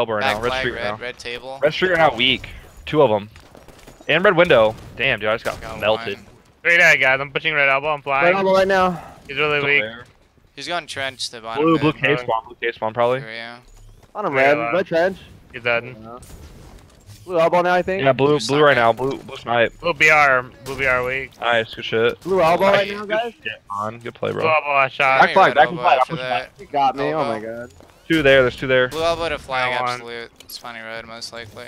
elbow right Back now. Red flag, street red, now. red table. Red street are now weak. Two of them. And red window. Damn, dude, I just got, Got melted. one. Three dead guys. I'm pushing red elbow. I'm Right flying. elbow right now. He's really Still weak. there. He's going trench to bottom Blue, blue cave spawn, blue cave spawn probably. Yeah. On him, red. Red trench. He's dead. Blue elbow now, I think. Yeah, blue, Blue blue right now. Blue, blue snipe. Blue BR. Blue BR weak. Nice, good shit. Blue elbow right Nice, now, good guys. shit, man. Good play, bro. Blue bro. elbow I shot. Back flag, Red back elbow flag, I'm pushing. You got me. Oh my god. Two there, there's two there. Blue elbow to flag, Got one. absolute. Spawning red, most likely.